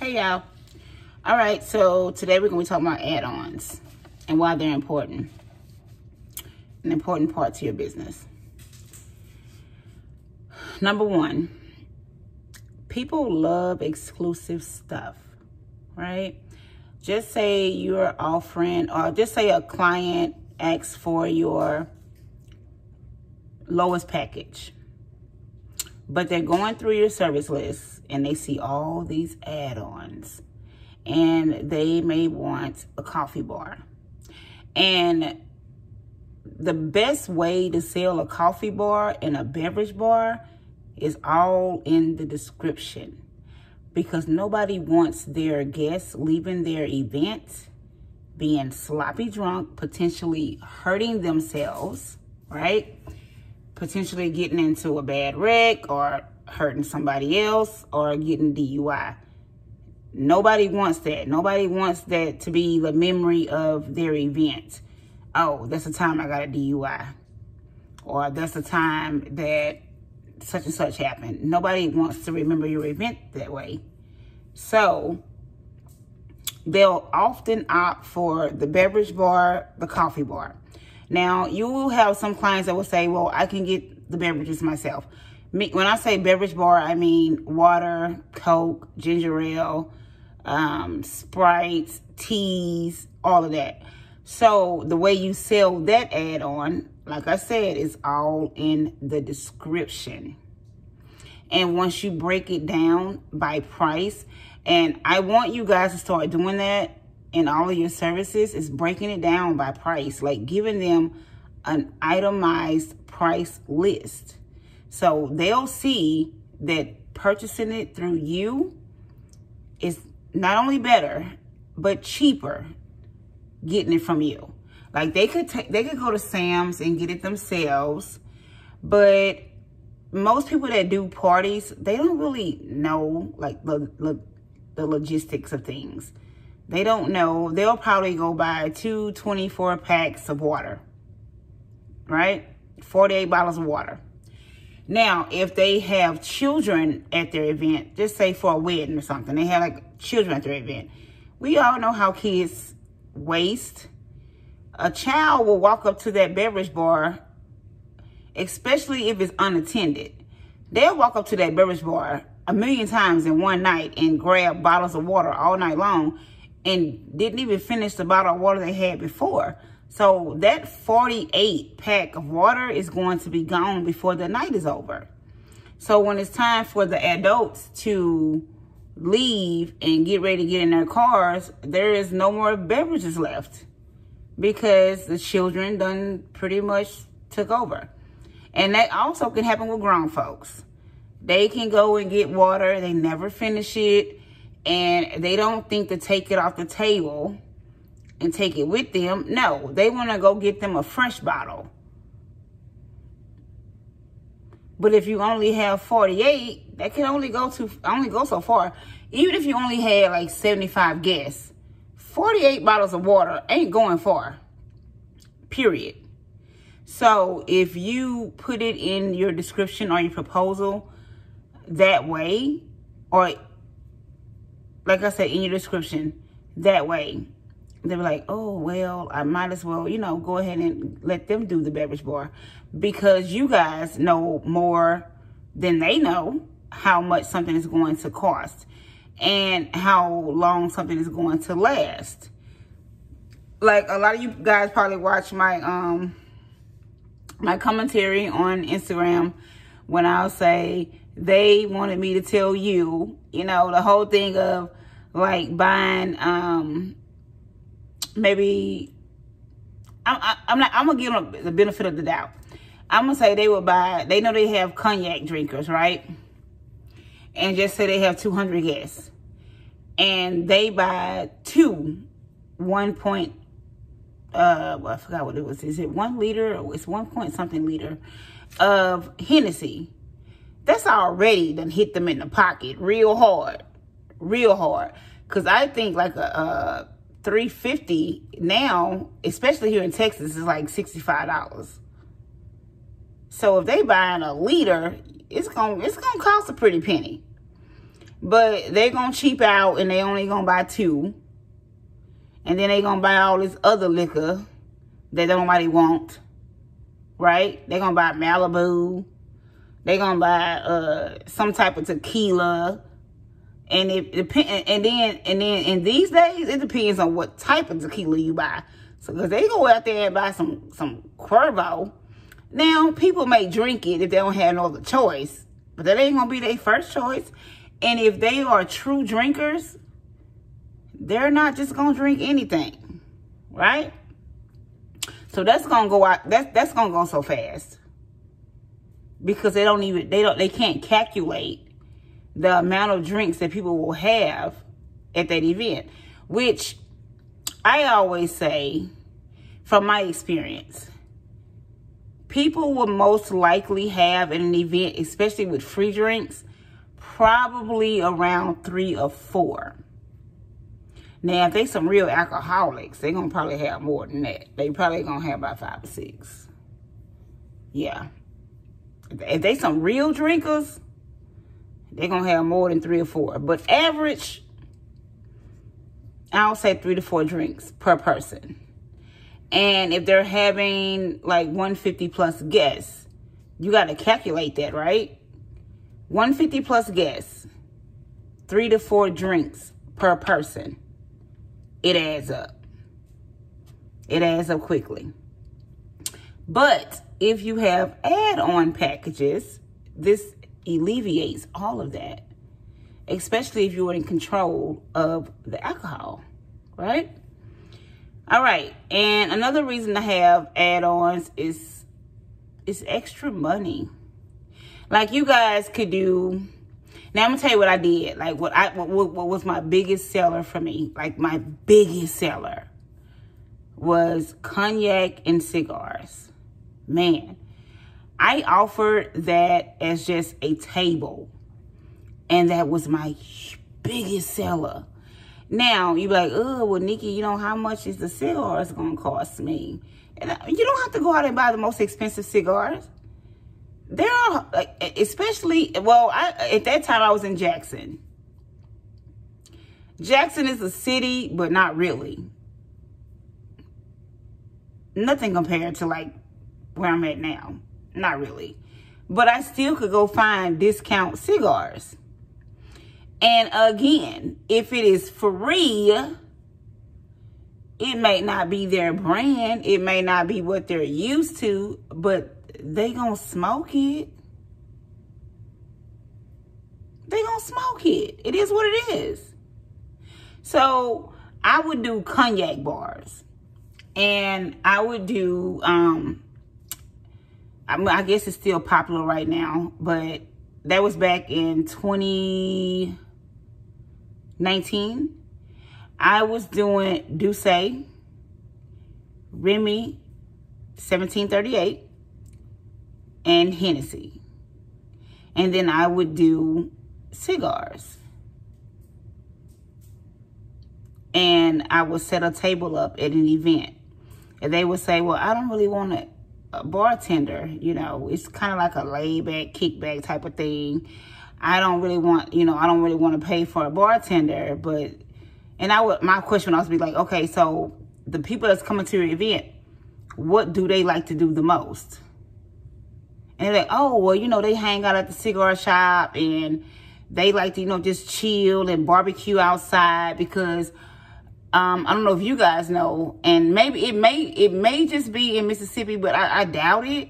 Hey y'all. All right, so today we're going to be talking about add-ons and why they're important. An important part to your business. Number one, people love exclusive stuff, right? Just say you're offering, or just say a client asks for your lowest package, but they're going through your service list and they see all these add-ons and they may want a coffee bar. And the best way to sell a coffee bar and a beverage bar is all in the description because nobody wants their guests leaving their event being sloppy drunk, potentially hurting themselves, right? Potentially getting into a bad wreck or hurting somebody else or getting DUI. Nobody wants that. Nobody wants that to be the memory of their event. Oh, that's the time I got a DUI. Or that's the time that such and such happened. Nobody wants to remember your event that way. So, they'll often opt for the beverage bar, the coffee bar. Now, you will have some clients that will say, well, I can get the beverages myself. Me, When I say beverage bar, I mean water, Coke, ginger ale, um, teas, all of that. So the way you sell that add-on, like I said, is all in the description. And once you break it down by price, and I want you guys to start doing that in all of your services, is breaking it down by price, like giving them an itemized price list. So they'll see that purchasing it through you is not only better, but cheaper getting it from you. Like they could take, they could go to Sam's and get it themselves, but most people that do parties, they don't really know like the, the, the logistics of things. They don't know. They'll probably go buy two 24 packs of water, right? 48 bottles of water. Now, if they have children at their event, just say for a wedding or something, they have like children at their event. We all know how kids waste. A child will walk up to that beverage bar, especially if it's unattended. They'll walk up to that beverage bar a million times in one night and grab bottles of water all night long and didn't even finish the bottle of water they had before. So that 48 pack of water is going to be gone before the night is over. So when it's time for the adults to leave and get ready to get in their cars, there is no more beverages left because the children done pretty much took over. And that also can happen with grown folks. They can go and get water, they never finish it, and they don't think to take it off the table and take it with them. No, they want to go get them a fresh bottle. But if you only have 48, that can only go to only go so far. Even if you only had like 75 guests, 48 bottles of water ain't going far. Period. So if you put it in your description or your proposal that way, or like I said in your description, that way, they were like, oh, well, I might as well, you know, go ahead and let them do the beverage bar because you guys know more than they know how much something is going to cost and how long something is going to last. Like a lot of you guys probably watch my um my commentary on Instagram when I'll say they wanted me to tell you, you know, the whole thing of like buying um maybe I, am not. I'm gonna give them the benefit of the doubt. I'm gonna say they will buy. They know they have cognac drinkers, right? And just say they have 200 guests, and they buy two, one point. Uh, well, I forgot what it was. Is it one liter? or It's one point something liter of Hennessy. That's already done hit them in the pocket real hard, real hard. Cause I think like a, a 350 now, especially here in Texas, is like $65. So if they buying a liter, it's gonna it's gonna cost a pretty penny. But they're to cheap out and they only to buy two. And then they to buy all this other liquor that nobody want. Right? They're going to buy Malibu. They're going to buy uh, some type of tequila. And it depend, and then and then in these days it depends on what type of tequila you buy. So because they go out there and buy some some Cuervo. Now people may drink it if they don't have no other choice, but that ain't gonna be their first choice. And if they are true drinkers, they're not just gonna drink anything, right? So that's gonna go out. That's that's gonna go so fast because they don't even they don't they can't calculate the amount of drinks that people will have at that event, which I always say from my experience, people will most likely have at an event, especially with free drinks, probably around three or four. Now, if they some real alcoholics, they're going to probably have more than that. They probably going to have about five or six. Yeah. If they some real drinkers, they're going to have more than three or four. But average, I'll say three to four drinks per person. And if they're having like 150 plus guests, you got to calculate that, right? 150 plus guests, three to four drinks per person. It adds up. It adds up quickly. But if you have add-on packages, this alleviates all of that, especially if you're in control of the alcohol, right? All right, and another reason to have add-ons is is extra money. Like you guys could do. Now I'm gonna tell you what I did. Like what I what, what was my biggest seller for me. Like my biggest seller was cognac and cigars. Man, I offered that as just a table. And that was my biggest seller. Now, you be like, oh, well, Nikki, you know, how much is the cigar cigars going to cost me? And you don't have to go out and buy the most expensive cigars. There are, especially, well, I, at that time I was in Jackson. Jackson is a city, but not really. Nothing compared to like where I'm at now. Not really. But I still could go find discount cigars. And again, if it is free, it may not be their brand. It may not be what they're used to, but they gonna smoke it. They gonna smoke it. It is what it is. So I would do cognac bars. And I would do um I guess it's still popular right now, but that was back in 2019. I was doing D'ussé, Remy, 1738, and Hennessy. And then I would do cigars. And I would set a table up at an event. And they would say, well, I don't really want to a bartender, you know, it's kind of like a layback, kickback type of thing. I don't really want, you know, I don't really want to pay for a bartender, but, and I would, my question would also be like, okay, so the people that's coming to your event, what do they like to do the most? And they're like, oh, well, you know, they hang out at the cigar shop and they like to, you know, just chill and barbecue outside because um, I don't know if you guys know, and maybe it may it may just be in Mississippi, but I, I doubt it.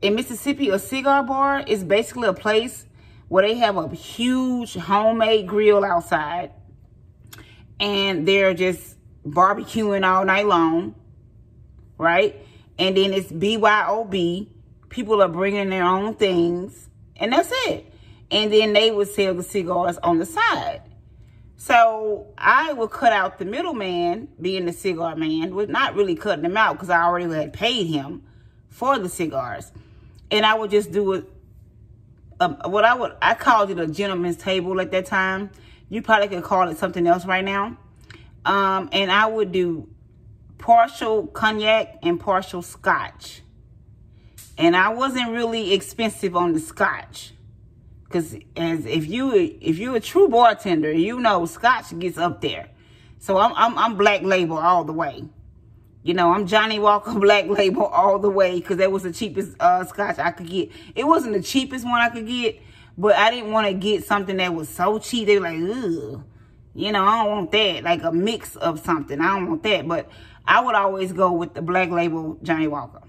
In Mississippi, a cigar bar is basically a place where they have a huge homemade grill outside, and they're just barbecuing all night long, right? And then it's BYOB. People are bringing their own things, and that's it. And then they would sell the cigars on the side. So I would cut out the middleman, being the cigar man, was not really cutting him out because I already had paid him for the cigars. And I would just do it, um, what I would, I called it a gentleman's table at that time. You probably could call it something else right now. Um, and I would do partial cognac and partial scotch. And I wasn't really expensive on the scotch Cause as if you if you're a true bartender, you know Scotch gets up there. So I'm I'm, I'm Black Label all the way. You know, I'm Johnnie Walker Black Label all the way because that was the cheapest uh, Scotch I could get. It wasn't the cheapest one I could get, but I didn't want to get something that was so cheap. They were like, ugh. You know, I don't want that. Like a mix of something. I don't want that. But I would always go with the Black Label Johnnie Walker.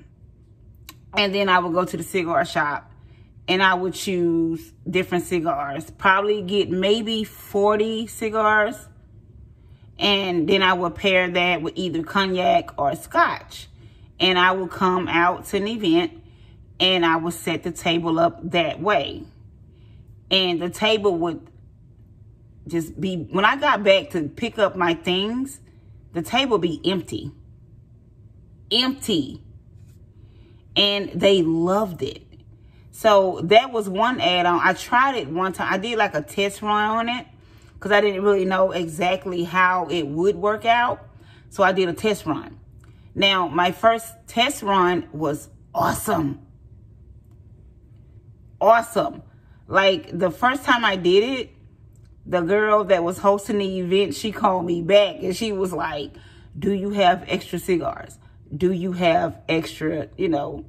And then I would go to the cigar shop and I would choose different cigars. Probably get maybe 40 cigars. And then I would pair that with either cognac or scotch. And I would come out to an event and I would set the table up that way. And the table would just be, when I got back to pick up my things, the table be empty. Empty. And they loved it. So that was one add-on. I tried it one time. I did like a test run on it because I didn't really know exactly how it would work out. So I did a test run. Now, my first test run was awesome. Awesome. Like the first time I did it, the girl that was hosting the event, she called me back and she was like, do you have extra cigars? Do you have extra, you know,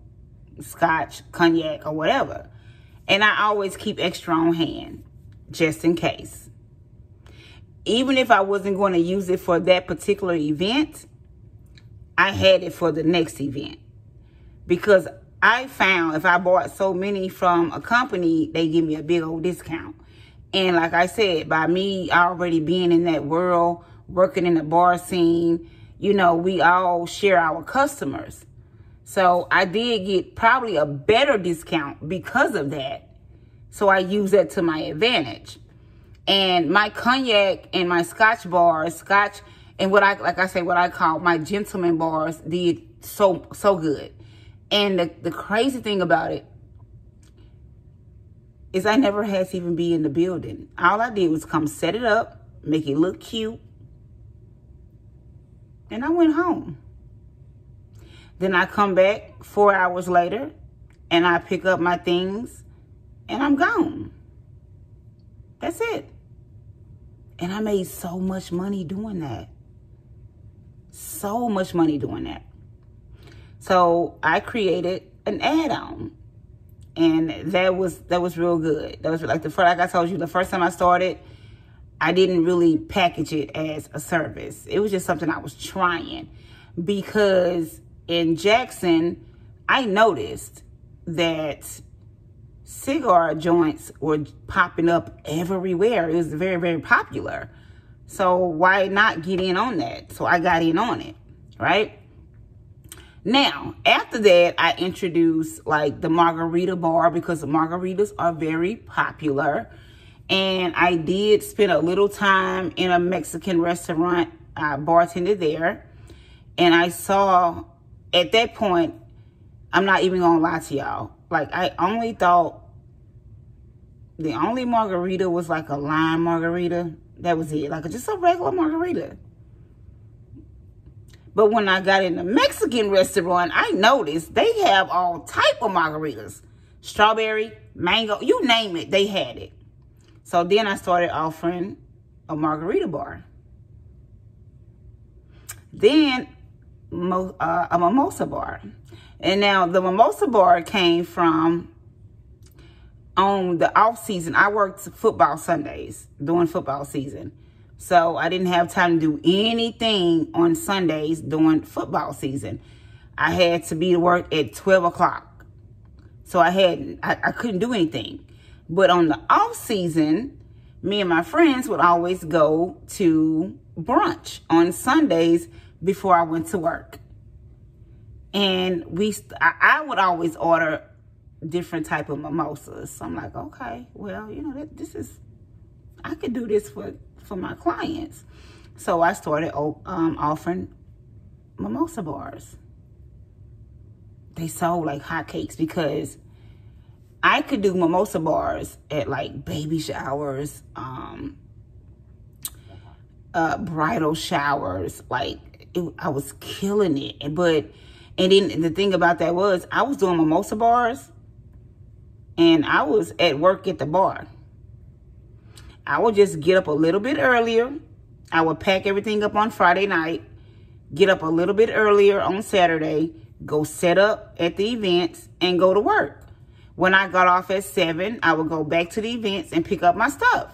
scotch, cognac, or whatever. And I always keep extra on hand, just in case. Even if I wasn't going to use it for that particular event, I had it for the next event. Because I found if I bought so many from a company, they give me a big old discount. And like I said, by me already being in that world, working in the bar scene, you know, we all share our customers. So I did get probably a better discount because of that. So I use that to my advantage. And my cognac and my scotch bars, scotch and what I, like I say, what I call my gentleman bars did so, so good. And the, the crazy thing about it is I never had to even be in the building. All I did was come set it up, make it look cute, and I went home. Then I come back four hours later and I pick up my things and I'm gone. That's it. And I made so much money doing that. So much money doing that. So I created an add-on. And that was that was real good. That was like the first like I told you, the first time I started, I didn't really package it as a service. It was just something I was trying because in Jackson, I noticed that cigar joints were popping up everywhere. It was very, very popular. So why not get in on that? So I got in on it, right? Now, after that, I introduced like the margarita bar because margaritas are very popular. And I did spend a little time in a Mexican restaurant. I bartended there. And I saw at that point, I'm not even gonna lie to y'all. Like I only thought the only margarita was like a lime margarita. That was it. Like just a regular margarita. But when I got in the Mexican restaurant, I noticed they have all type of margaritas. Strawberry, mango, you name it, they had it. So then I started offering a margarita bar. Then uh, a mimosa bar. And now the mimosa bar came from on the off season. I worked football Sundays during football season. So I didn't have time to do anything on Sundays during football season. I had to be to work at 12 o'clock. So I had, I, I couldn't do anything. But on the off season, me and my friends would always go to brunch on Sundays before I went to work. And we, I, I would always order different type of mimosas. So I'm like, okay, well, you know, that, this is, I could do this for, for my clients. So I started um, offering mimosa bars. They sold like hotcakes because I could do mimosa bars at like baby showers, um, uh, bridal showers, like it, I was killing it. But, and then the thing about that was I was doing mimosa bars and I was at work at the bar. I would just get up a little bit earlier. I would pack everything up on Friday night, get up a little bit earlier on Saturday, go set up at the events, and go to work. When I got off at 7, I would go back to the events and pick up my stuff.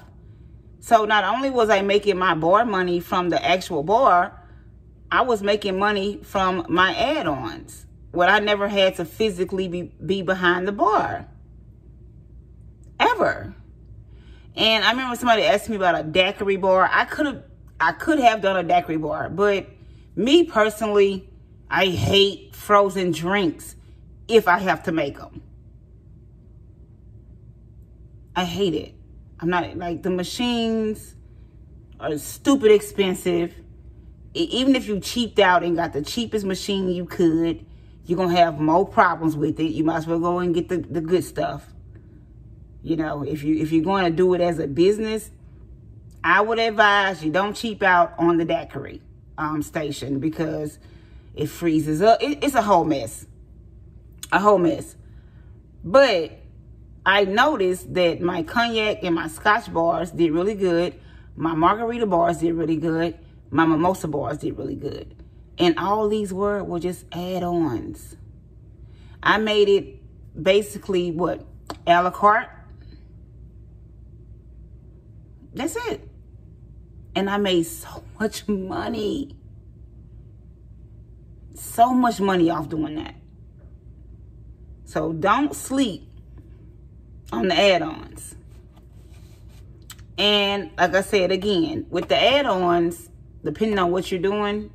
So not only was I making my bar money from the actual bar, I was making money from my add-ons. What I never had to physically be, be behind the bar. Ever. And I remember somebody asked me about a daiquiri bar. I could have I could have done a daiquiri bar, but me personally, I hate frozen drinks if I have to make them. I hate it. I'm not like the machines are stupid expensive. Even if you cheaped out and got the cheapest machine you could, you're going to have more problems with it. You might as well go and get the, the good stuff. You know, if you if you're going to do it as a business, I would advise you don't cheap out on the daiquiri um, station because it freezes up. It, it's a whole mess, a whole mess. But I noticed that my cognac and my scotch bars did really good. My margarita bars did really good. My mimosa bars did really good. And all these were, were just add-ons. I made it basically, what, a la carte? That's it. And I made so much money. So much money off doing that. So don't sleep on the add-ons. And like I said again, with the add-ons, depending on what you're doing,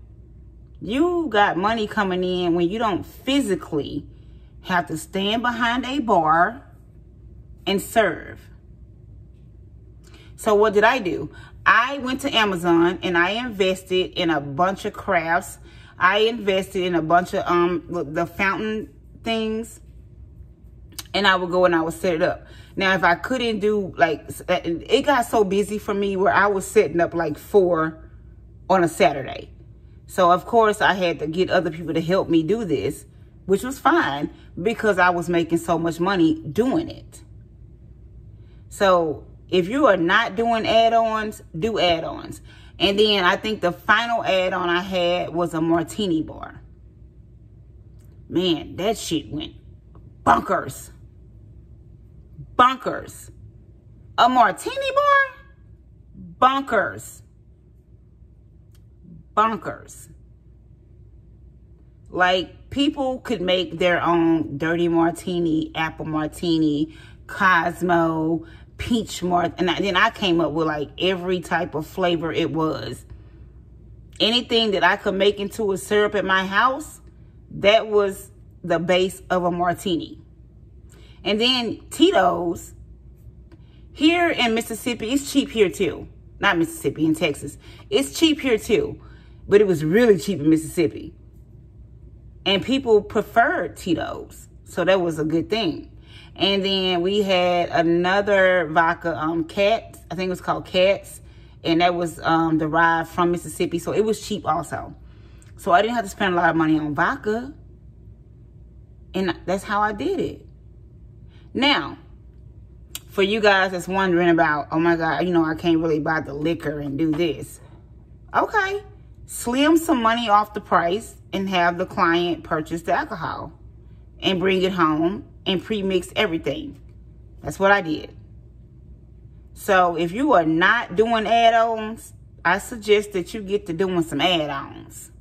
you got money coming in when you don't physically have to stand behind a bar and serve. So what did I do? I went to Amazon and I invested in a bunch of crafts. I invested in a bunch of um the fountain things and I would go and I would set it up. Now, if I couldn't do like, it got so busy for me where I was setting up like four on a Saturday. So of course I had to get other people to help me do this, which was fine because I was making so much money doing it. So if you are not doing add-ons, do add-ons. And then I think the final add-on I had was a martini bar. Man, that shit went bunkers bunkers. A martini bar? Bunkers. Bunkers. Like, people could make their own dirty martini, apple martini, Cosmo, peach martini. And then I came up with like every type of flavor it was. Anything that I could make into a syrup at my house, that was the base of a martini. And then Tito's, here in Mississippi, it's cheap here too. Not Mississippi, in Texas. It's cheap here too. But it was really cheap in Mississippi. And people preferred Tito's. So that was a good thing. And then we had another vodka, um, Cats. I think it was called Cats. And that was um, derived from Mississippi. So it was cheap also. So I didn't have to spend a lot of money on vodka. And that's how I did it. Now, for you guys that's wondering about, oh my God, you know, I can't really buy the liquor and do this. Okay, slim some money off the price and have the client purchase the alcohol and bring it home and pre-mix everything. That's what I did. So if you are not doing add-ons, I suggest that you get to doing some add-ons.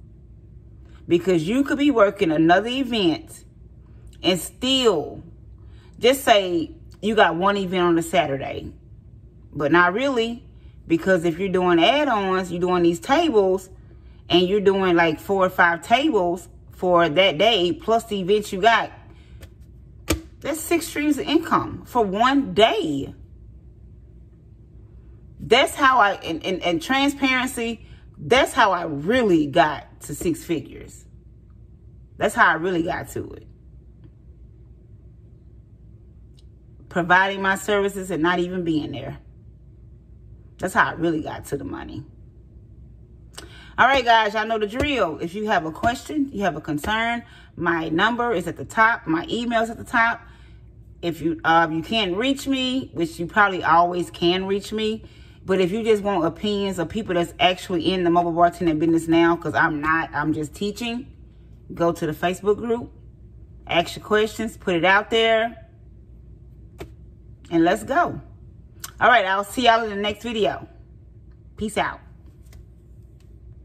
Because you could be working another event and still just say you got one event on a Saturday, but not really, because if you're doing add-ons, you're doing these tables, and you're doing like four or five tables for that day, plus the events you got, that's six streams of income for one day. That's how I, and, and transparency, that's how I really got to six figures. That's how I really got to it. providing my services and not even being there. That's how I really got to the money. All right, guys, y'all know the drill. If you have a question, you have a concern, my number is at the top. My email is at the top. if you uh, you can't reach me, which you probably always can reach me, but if you just want opinions of people that's actually in the mobile bartending business now, because I'm not, I'm just teaching, go to the Facebook group, ask your questions, put it out there, and let's go. All right, I'll see y'all in the next video. Peace out.